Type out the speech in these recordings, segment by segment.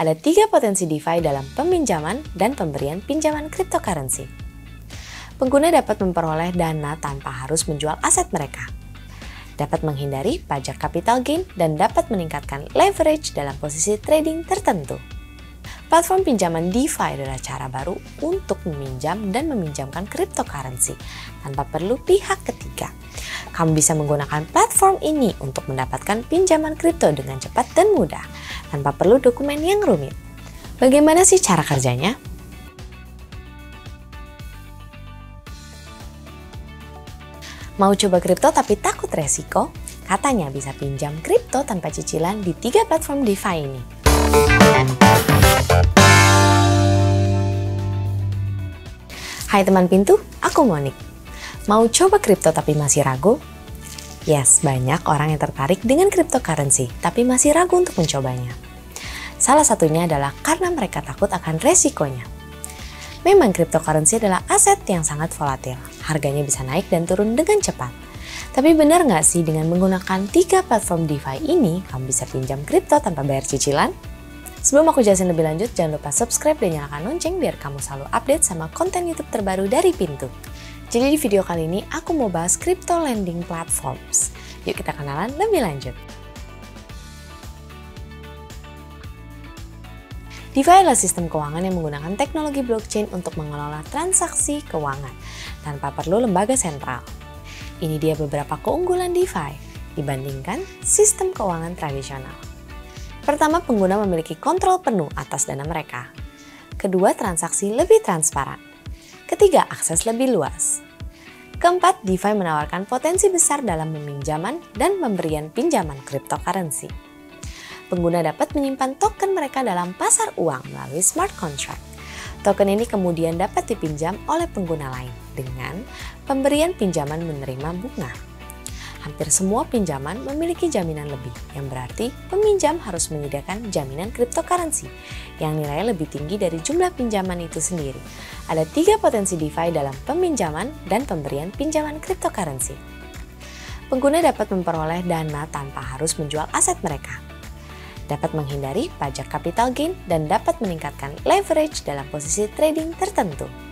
Ada tiga potensi DeFi dalam peminjaman dan pemberian pinjaman cryptocurrency. Pengguna dapat memperoleh dana tanpa harus menjual aset mereka. Dapat menghindari pajak capital gain dan dapat meningkatkan leverage dalam posisi trading tertentu. Platform pinjaman DeFi adalah cara baru untuk meminjam dan meminjamkan cryptocurrency tanpa perlu pihak ketiga. Kamu bisa menggunakan platform ini untuk mendapatkan pinjaman kripto dengan cepat dan mudah tanpa perlu dokumen yang rumit. Bagaimana sih cara kerjanya? Mau coba kripto tapi takut resiko? Katanya bisa pinjam kripto tanpa cicilan di tiga platform DeFi ini. Hai teman pintu, aku Monik. Mau coba kripto tapi masih ragu? Yes, banyak orang yang tertarik dengan cryptocurrency, tapi masih ragu untuk mencobanya. Salah satunya adalah karena mereka takut akan resikonya. Memang cryptocurrency adalah aset yang sangat volatil, harganya bisa naik dan turun dengan cepat. Tapi benar nggak sih dengan menggunakan tiga platform DeFi ini, kamu bisa pinjam kripto tanpa bayar cicilan? Sebelum aku jelasin lebih lanjut, jangan lupa subscribe dan nyalakan lonceng biar kamu selalu update sama konten YouTube terbaru dari Pintu. Jadi di video kali ini aku mau bahas crypto lending platforms. Yuk kita kenalan lebih lanjut. DeFi adalah sistem keuangan yang menggunakan teknologi blockchain untuk mengelola transaksi keuangan tanpa perlu lembaga sentral. Ini dia beberapa keunggulan DeFi dibandingkan sistem keuangan tradisional. Pertama, pengguna memiliki kontrol penuh atas dana mereka. Kedua, transaksi lebih transparan. Ketiga, akses lebih luas. Keempat, DeFi menawarkan potensi besar dalam peminjaman dan pemberian pinjaman cryptocurrency. Pengguna dapat menyimpan token mereka dalam pasar uang melalui smart contract. Token ini kemudian dapat dipinjam oleh pengguna lain dengan pemberian pinjaman menerima bunga hampir semua pinjaman memiliki jaminan lebih, yang berarti peminjam harus menyediakan jaminan cryptocurrency yang nilainya lebih tinggi dari jumlah pinjaman itu sendiri. Ada tiga potensi DeFi dalam peminjaman dan pemberian pinjaman cryptocurrency. Pengguna dapat memperoleh dana tanpa harus menjual aset mereka. Dapat menghindari pajak capital gain dan dapat meningkatkan leverage dalam posisi trading tertentu.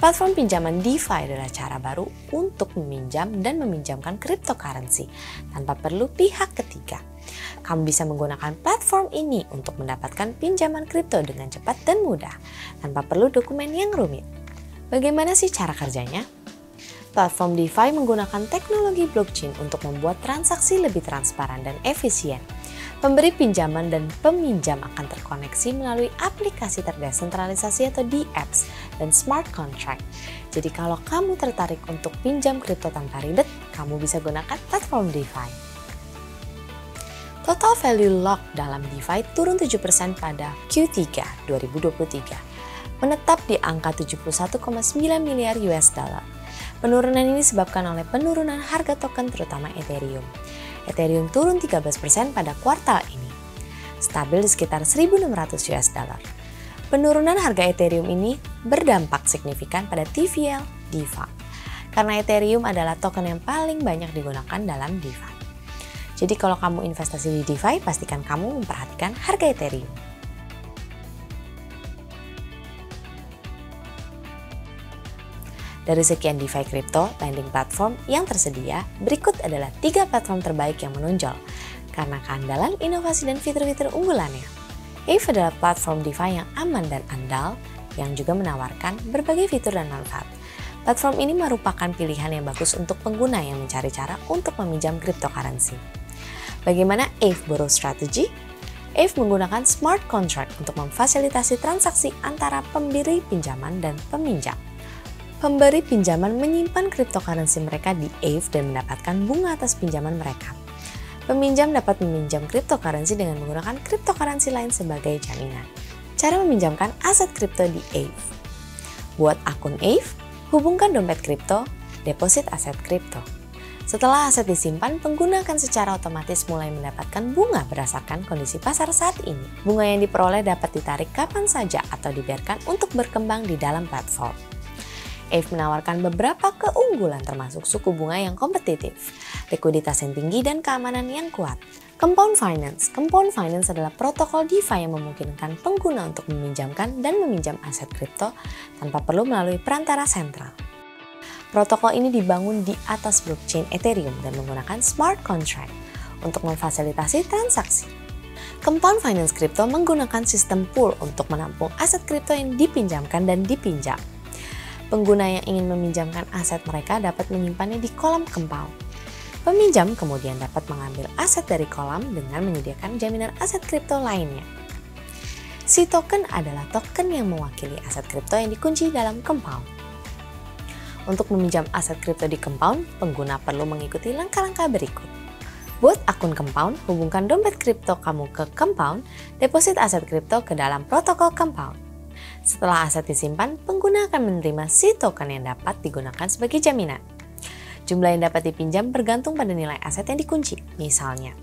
Platform pinjaman DeFi adalah cara baru untuk meminjam dan meminjamkan cryptocurrency tanpa perlu pihak ketiga. Kamu bisa menggunakan platform ini untuk mendapatkan pinjaman kripto dengan cepat dan mudah tanpa perlu dokumen yang rumit. Bagaimana sih cara kerjanya? Platform DeFi menggunakan teknologi blockchain untuk membuat transaksi lebih transparan dan efisien. Pemberi pinjaman dan peminjam akan terkoneksi melalui aplikasi terdesentralisasi atau DApps dan smart contract. Jadi kalau kamu tertarik untuk pinjam kripto tanpa ribet, kamu bisa gunakan platform DeFi. Total value lock dalam DeFi turun 7% pada Q3 2023, menetap di angka 71,9 miliar US dollar. Penurunan ini disebabkan oleh penurunan harga token terutama Ethereum. Ethereum turun 13% pada kuartal ini, stabil di sekitar 1.600 US dollar. Penurunan harga Ethereum ini berdampak signifikan pada TVL DeFi, karena Ethereum adalah token yang paling banyak digunakan dalam DeFi. Jadi kalau kamu investasi di DeFi, pastikan kamu memperhatikan harga Ethereum. Dari sekian DeFi crypto lending platform yang tersedia, berikut adalah tiga platform terbaik yang menonjol karena keandalan, inovasi, dan fitur-fitur unggulannya. Aave adalah platform DeFi yang aman dan andal yang juga menawarkan berbagai fitur dan manfaat. Platform ini merupakan pilihan yang bagus untuk pengguna yang mencari cara untuk meminjam cryptocurrency. Bagaimana Aave Borrow Strategy? Aave menggunakan smart contract untuk memfasilitasi transaksi antara pemberi pinjaman dan peminjam. Pemberi pinjaman menyimpan cryptocurrency mereka di Aave dan mendapatkan bunga atas pinjaman mereka. Peminjam dapat meminjam cryptocurrency dengan menggunakan cryptocurrency lain sebagai jaminan. Cara meminjamkan aset kripto di Aave. Buat akun Aave, hubungkan dompet kripto, deposit aset kripto. Setelah aset disimpan, pengguna akan secara otomatis mulai mendapatkan bunga berdasarkan kondisi pasar saat ini. Bunga yang diperoleh dapat ditarik kapan saja atau dibiarkan untuk berkembang di dalam platform. Ave menawarkan beberapa keunggulan termasuk suku bunga yang kompetitif, likuiditas yang tinggi dan keamanan yang kuat. Compound Finance Compound Finance adalah protokol DeFi yang memungkinkan pengguna untuk meminjamkan dan meminjam aset kripto tanpa perlu melalui perantara sentral. Protokol ini dibangun di atas blockchain Ethereum dan menggunakan smart contract untuk memfasilitasi transaksi. Compound Finance Crypto menggunakan sistem pool untuk menampung aset kripto yang dipinjamkan dan dipinjam. Pengguna yang ingin meminjamkan aset mereka dapat menyimpannya di kolam compound. Peminjam kemudian dapat mengambil aset dari kolam dengan menyediakan jaminan aset kripto lainnya. Si token adalah token yang mewakili aset kripto yang dikunci dalam compound. Untuk meminjam aset kripto di Compound, pengguna perlu mengikuti langkah-langkah berikut. Buat akun Compound, hubungkan dompet kripto kamu ke Compound, deposit aset kripto ke dalam protokol Compound. Setelah aset disimpan, pengguna akan menerima si token yang dapat digunakan sebagai jaminan. Jumlah yang dapat dipinjam bergantung pada nilai aset yang dikunci. Misalnya,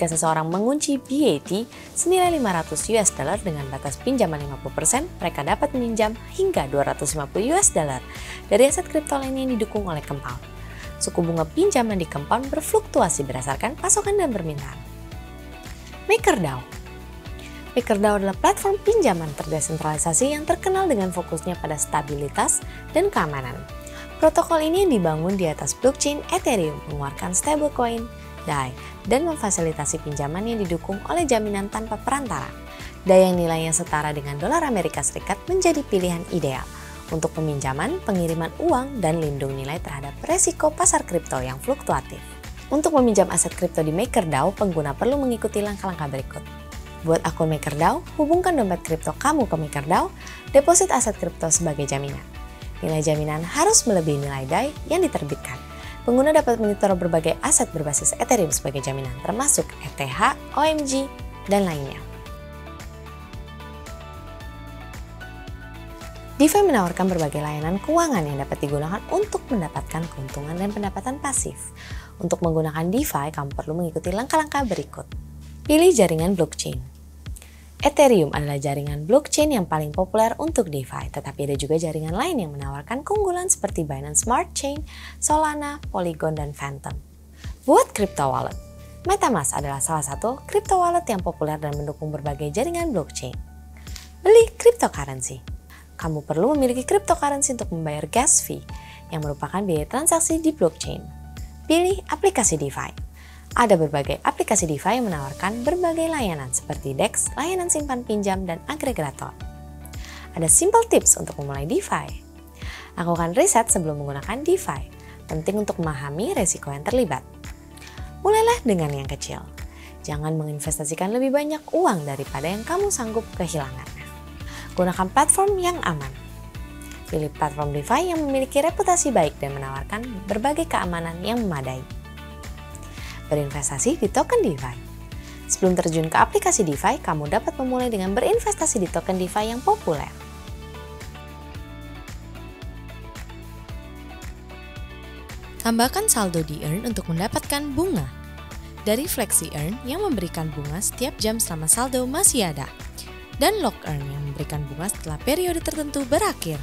jika seseorang mengunci BAT senilai 500 US dollar dengan batas pinjaman 50%, mereka dapat meminjam hingga 250 US dollar dari aset kripto lainnya yang didukung oleh Compound. Suku bunga pinjaman di Compound berfluktuasi berdasarkan pasokan dan permintaan. MakerDAO MakerDAO adalah platform pinjaman terdesentralisasi yang terkenal dengan fokusnya pada stabilitas dan keamanan. Protokol ini dibangun di atas blockchain Ethereum mengeluarkan stablecoin, DAI, dan memfasilitasi pinjaman yang didukung oleh jaminan tanpa perantara. DAI yang nilainya setara dengan dolar Amerika Serikat menjadi pilihan ideal untuk peminjaman, pengiriman uang, dan lindung nilai terhadap resiko pasar kripto yang fluktuatif. Untuk meminjam aset kripto di MakerDAO, pengguna perlu mengikuti langkah-langkah berikut. Buat akun MakerDAO, hubungkan dompet kripto kamu ke MakerDAO, deposit aset kripto sebagai jaminan. Nilai jaminan harus melebihi nilai DAI yang diterbitkan pengguna dapat menyetor berbagai aset berbasis Ethereum sebagai jaminan, termasuk ETH, OMG, dan lainnya. DeFi menawarkan berbagai layanan keuangan yang dapat digunakan untuk mendapatkan keuntungan dan pendapatan pasif. Untuk menggunakan DeFi, kamu perlu mengikuti langkah-langkah berikut. Pilih jaringan blockchain. Ethereum adalah jaringan blockchain yang paling populer untuk DeFi, tetapi ada juga jaringan lain yang menawarkan keunggulan seperti Binance Smart Chain, Solana, Polygon, dan Phantom. Buat crypto wallet, MetaMask adalah salah satu crypto wallet yang populer dan mendukung berbagai jaringan blockchain. Beli cryptocurrency. Kamu perlu memiliki cryptocurrency untuk membayar gas fee, yang merupakan biaya transaksi di blockchain. Pilih aplikasi DeFi. Ada berbagai aplikasi DeFi yang menawarkan berbagai layanan seperti DEX, layanan simpan pinjam, dan agregator. Ada simple tips untuk memulai DeFi. Lakukan riset sebelum menggunakan DeFi. Penting untuk memahami resiko yang terlibat. Mulailah dengan yang kecil. Jangan menginvestasikan lebih banyak uang daripada yang kamu sanggup kehilangan. Gunakan platform yang aman. Pilih platform DeFi yang memiliki reputasi baik dan menawarkan berbagai keamanan yang memadai berinvestasi di token DeFi. Sebelum terjun ke aplikasi DeFi, kamu dapat memulai dengan berinvestasi di token DeFi yang populer. Tambahkan saldo di Earn untuk mendapatkan bunga. Dari Flexi Earn yang memberikan bunga setiap jam selama saldo masih ada. Dan Lock Earn yang memberikan bunga setelah periode tertentu berakhir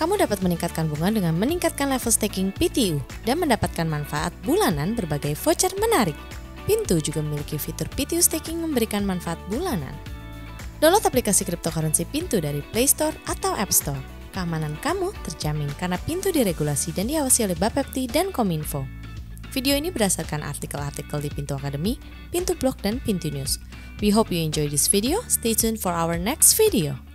kamu dapat meningkatkan bunga dengan meningkatkan level staking PTU dan mendapatkan manfaat bulanan berbagai voucher menarik. Pintu juga memiliki fitur PTU staking memberikan manfaat bulanan. Download aplikasi cryptocurrency Pintu dari Play Store atau App Store. Keamanan kamu terjamin karena Pintu diregulasi dan diawasi oleh Bapepti dan Kominfo. Video ini berdasarkan artikel-artikel di Pintu Academy, Pintu Blog, dan Pintu News. We hope you enjoy this video. Stay tuned for our next video.